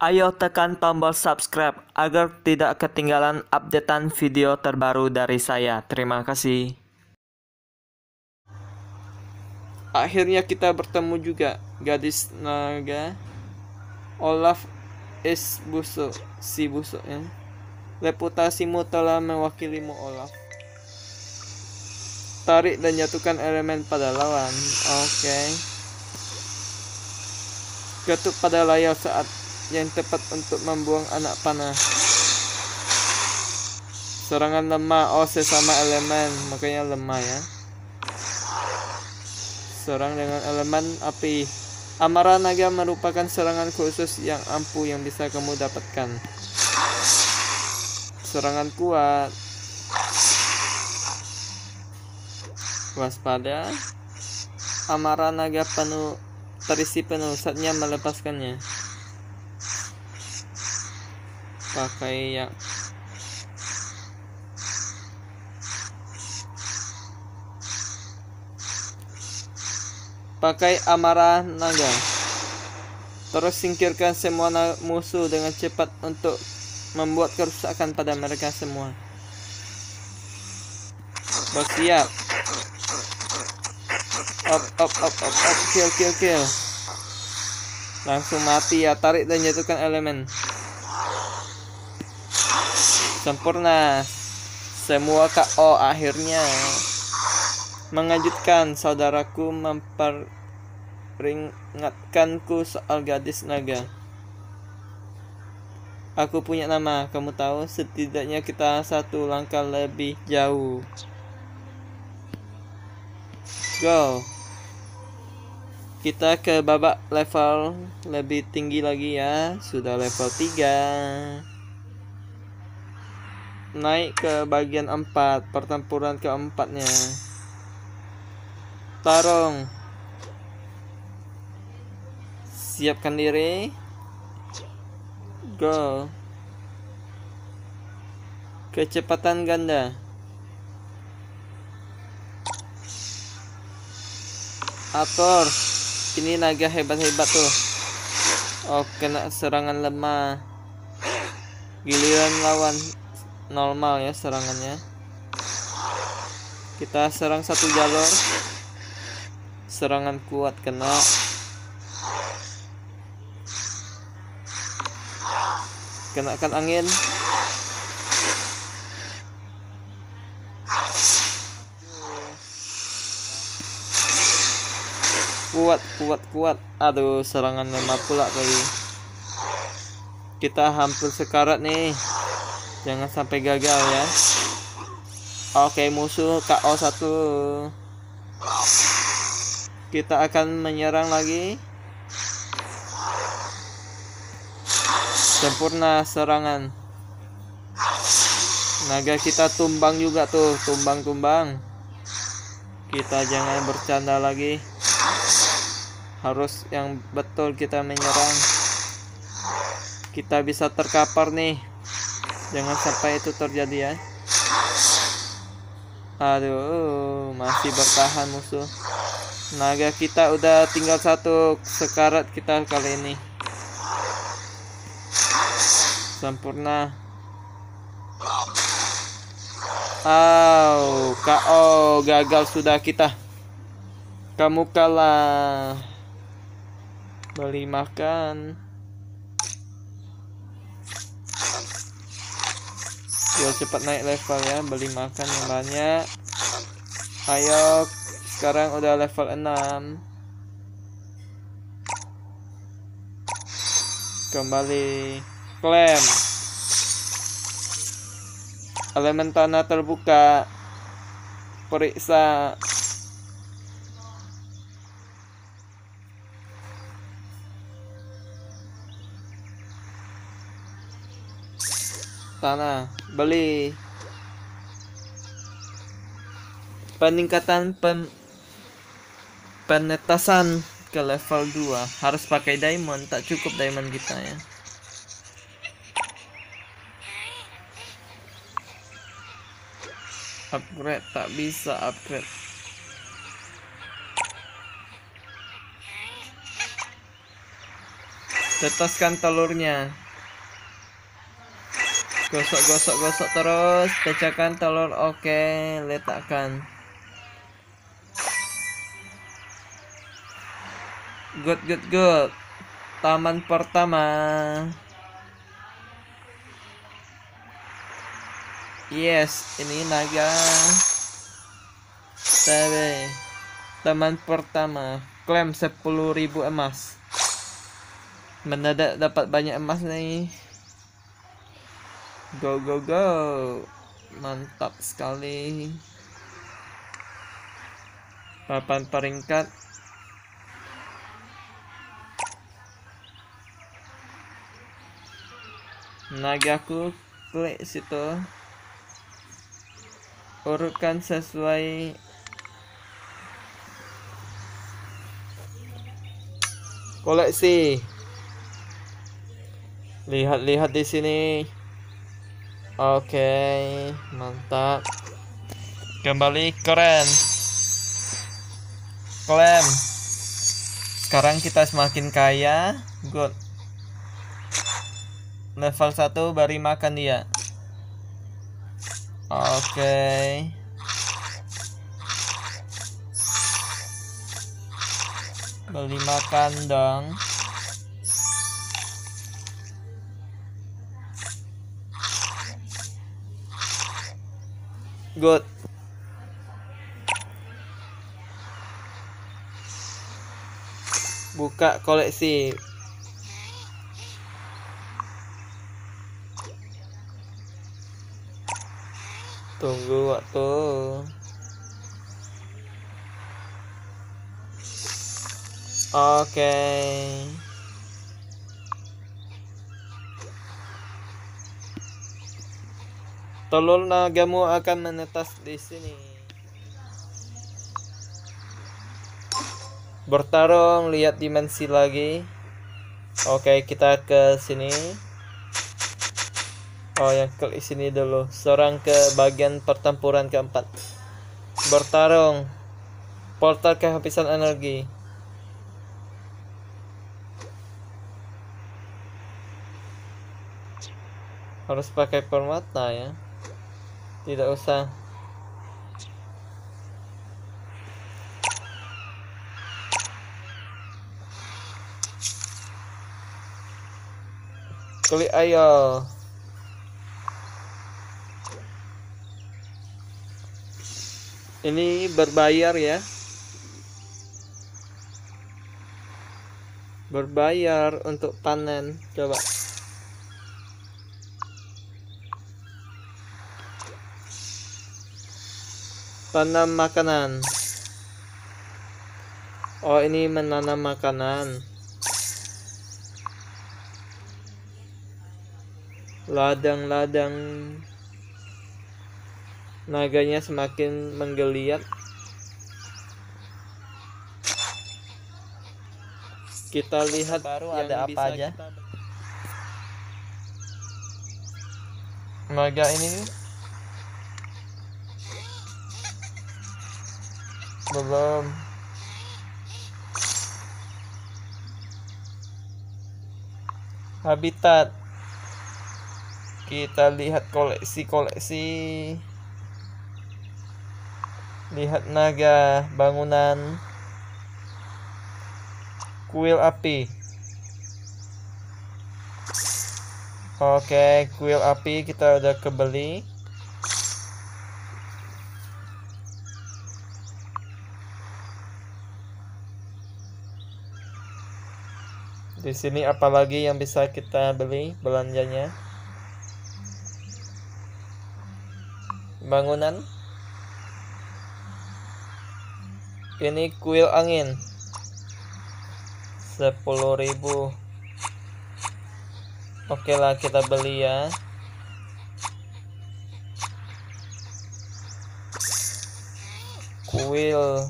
Ayo tekan tombol subscribe agar tidak ketinggalan updatean video terbaru dari saya. Terima kasih. Akhirnya kita bertemu juga gadis naga Olaf S. Busuk si busuk ya. Reputasimu telah mewakilimu Olaf. Tarik dan jatuhkan elemen pada lawan. Oke. Okay. Ketuk pada layar saat yang tepat untuk membuang anak panah. Serangan lemah, oh sesama elemen, makanya lemah ya. Serang dengan elemen api. Amarah naga merupakan serangan khusus yang ampuh yang bisa kamu dapatkan. Serangan kuat. Waspada. Amarah naga penuh terisi penuh saatnya melepaskannya pakai yang pakai amarah naga. Terus singkirkan semua musuh dengan cepat untuk membuat kerusakan pada mereka semua. Bersiap. Up up up up up kill kill kill. Langsung mati ya tarik dan jatuhkan elemen Sempurna. Semua KO akhirnya. Mengejutkan saudaraku memperingatkanku soal gadis naga. Aku punya nama, kamu tahu, setidaknya kita satu langkah lebih jauh. Go. Kita ke babak level lebih tinggi lagi ya. Sudah level 3 naik ke bagian 4 pertempuran keempatnya. Tarung. Siapkan diri. Go. Kecepatan ganda. Ator ini naga hebat-hebat tuh. Oh kena serangan lemah. Giliran lawan normal ya serangannya. Kita serang satu jalur. Serangan kuat kena. Kenakan angin. Kuat kuat kuat. Aduh serangan lemah pula tadi kita hampir sekarat nih Jangan sampai gagal ya. Oke, musuh KO 1. Kita akan menyerang lagi. Sempurna serangan. Naga kita tumbang juga tuh, tumbang-tumbang. Kita jangan bercanda lagi. Harus yang betul kita menyerang. Kita bisa terkapar nih. Jangan sampai itu terjadi ya. Aduh, masih bertahan musuh. Naga kita udah tinggal satu sekarat kita kali ini. Sempurna. Oh, KO gagal sudah kita. Kamu kalah. Beli makan. Biar cepat naik level ya. Beli makan yang banyak. Ayo sekarang udah level 6 kembali. Klaim elemen tanah terbuka. Periksa tanah beli. Peningkatan pen penetasan ke level 2 harus pakai diamond tak cukup diamond kita ya. Upgrade tak bisa upgrade. Tetaskan telurnya. Gosok, gosok, gosok terus. Pecahkan telur. Oke, letakkan. Good, good, good. Taman pertama. Yes, ini naga. Tabe. Taman pertama. Klaim 10.000 emas. Mendadak dapat banyak emas nih. Go go go. Mantap sekali. Papan peringkat. Nagaku klik situ. Urutkan sesuai koleksi. Lihat-lihat di sini. Oke, mantap. Kembali keren. Klaim. Sekarang kita semakin kaya. Good. Level 1 beri makan dia. Oke. Beli makan dong. Good. Buka koleksi. Tunggu waktu. Oke. Telur nagamu akan menetas di sini. Bertarung, lihat dimensi lagi. Oke, kita ke sini. Oh, yang klik sini dulu. Serang ke bagian pertempuran keempat. Bertarung. Portal kehabisan energi. Harus pakai permata ya. Tidak usah. Klik ayo. Ini berbayar ya. Berbayar untuk panen. Coba. Tanam makanan. Oh, ini menanam makanan. Ladang-ladang naganya semakin menggeliat. Kita lihat Baru yang ada apa aja? kita- Naga ini belum. Habitat. Kita lihat koleksi-koleksi. Lihat naga bangunan. Kuil api. Oke kuil api kita udah kebeli Di sini apalagi yang bisa kita beli belanjanya? Bangunan. Ini kuil angin. 10.000. Oke lah kita beli ya. Kuil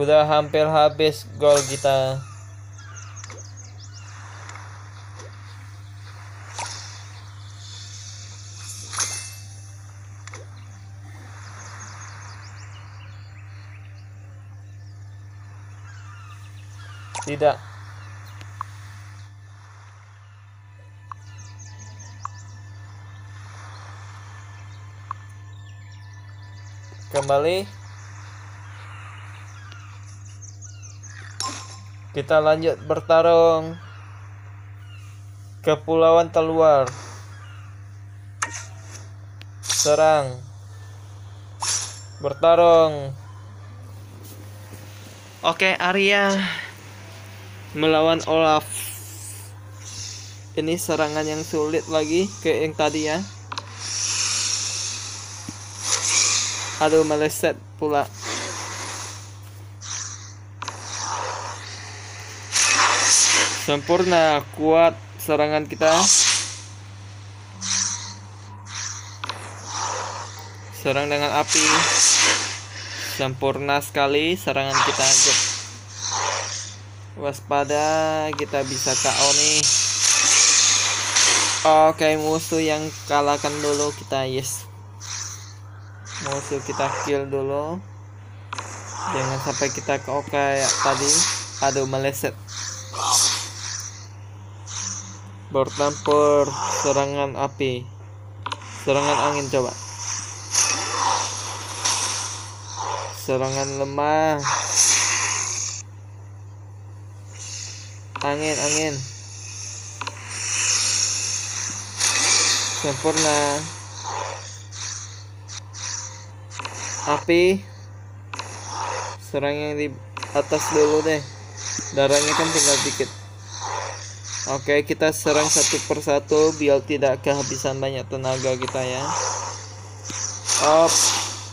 Udah hampir habis gol kita. Tidak. Kembali Kita lanjut bertarung. Kepulauan terluar. Serang. Bertarung. Oke, Arya melawan Olaf. Ini serangan yang sulit lagi kayak yang tadi ya. Aduh, meleset pula. Sempurna, kuat serangan kita. Serang dengan api. Sempurna sekali serangan kita. Waspada, kita bisa KO nih. Oke, musuh yang kalahkan dulu kita, yes. Musuh kita kill dulu. Jangan sampai kita KO kayak tadi. Aduh, meleset bertampur serangan api. Serangan angin coba. Serangan lemah. Angin angin. Sempurna. Api. Serang yang di atas dulu deh. Darahnya kan tinggal dikit Oke, kita serang satu persatu biar tidak kehabisan banyak tenaga kita ya. Op,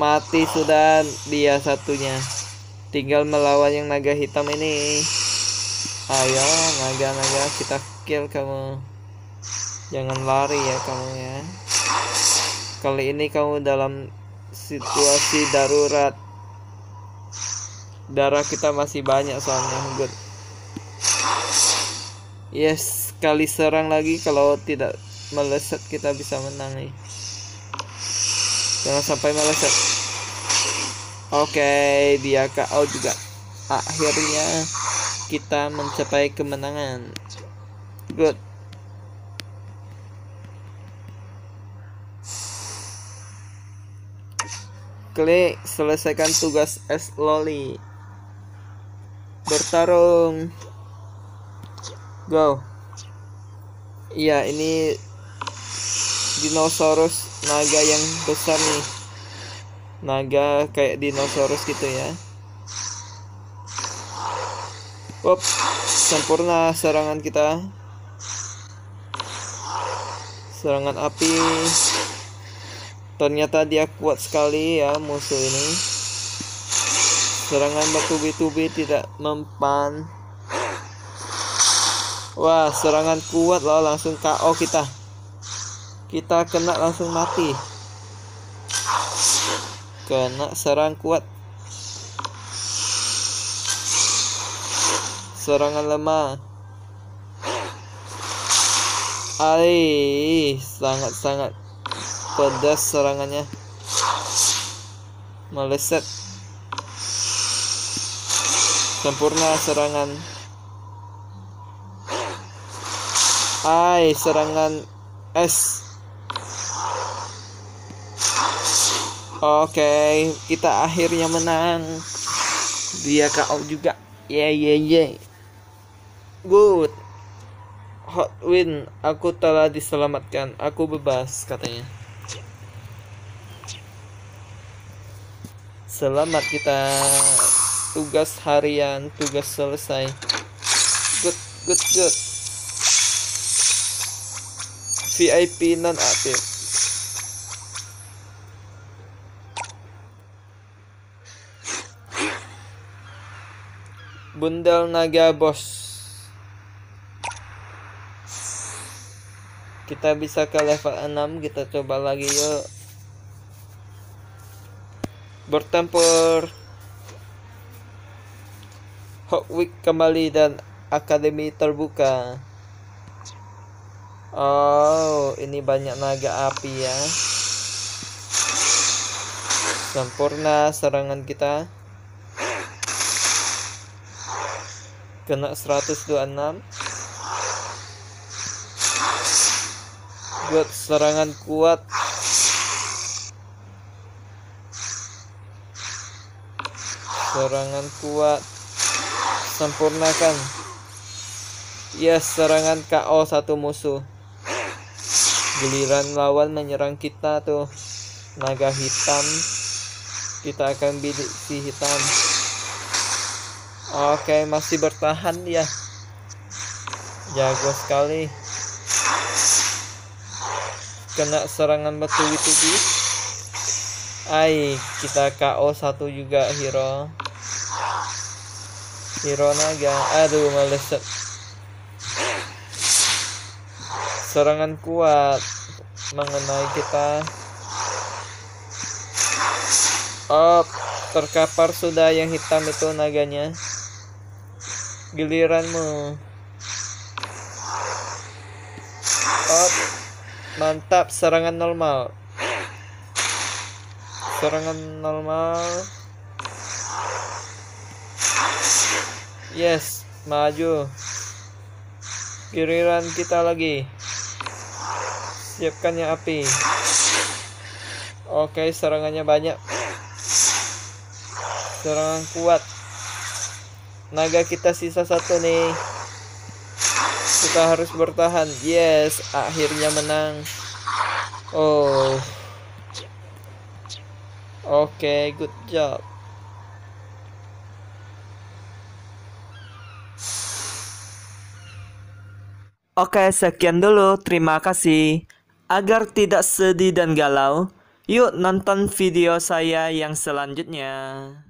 mati sudah dia satunya. Tinggal melawan yang naga hitam ini. Ayo, naga-naga kita kill kamu. Jangan lari ya kamu ya. Kali ini kamu dalam situasi darurat. Darah kita masih banyak soalnya, good. Yes, kali serang lagi kalau tidak meleset kita bisa menang nih. Jangan sampai meleset. Oke, okay, dia KO juga. Akhirnya kita mencapai kemenangan. Good. Klik selesaikan tugas S Loli. Bertarung. Go. Iya, ini dinosaurus naga yang besar nih. Naga kayak dinosaurus gitu ya. Up, sempurna serangan kita. Serangan api. Ternyata dia kuat sekali ya musuh ini. Serangan bertubi-tubi tidak mempan. Wah, serangan kuat loh, langsung KO kita. Kita kena langsung mati. Kena serang kuat. Serangan lemah. Ai, sangat-sangat pedas serangannya. Meleset. Sempurna serangan. Hai, serangan es. Oke, kita akhirnya menang. Dia KO juga. Yeah, yeah, yeah. Good. Hot win. Aku telah diselamatkan. Aku bebas, katanya. Selamat kita tugas harian, tugas selesai. Good, good, good. VIP non aktif Bundel naga bos. Kita bisa ke level 6 Kita coba lagi yuk. Bertempur. Week kembali dan Akademi terbuka Oh, ini banyak naga api ya. Sempurna serangan kita. kena 126 buat serangan kuat. Serangan kuat. Sempurnakan yes serangan KO satu musuh giliran lawan menyerang kita tuh naga hitam kita akan bidik si hitam oke masih bertahan dia jago sekali kena serangan batu itu bi Ai, kita KO satu juga hero. Hero naga. Aduh, meleset. Serangan kuat mengenai kita. Oh, terkapar sudah yang hitam itu naganya. Giliranmu. Oh, mantap serangan normal serangan normal yes maju giliran kita lagi siapkan yang api. Oke serangannya banyak. Serangan kuat. Naga kita sisa satu nih. Kita harus bertahan. Yes akhirnya menang. Oh. Oke, good job. Oke, sekian dulu. Terima kasih. Agar tidak sedih dan galau, yuk nonton video saya yang selanjutnya.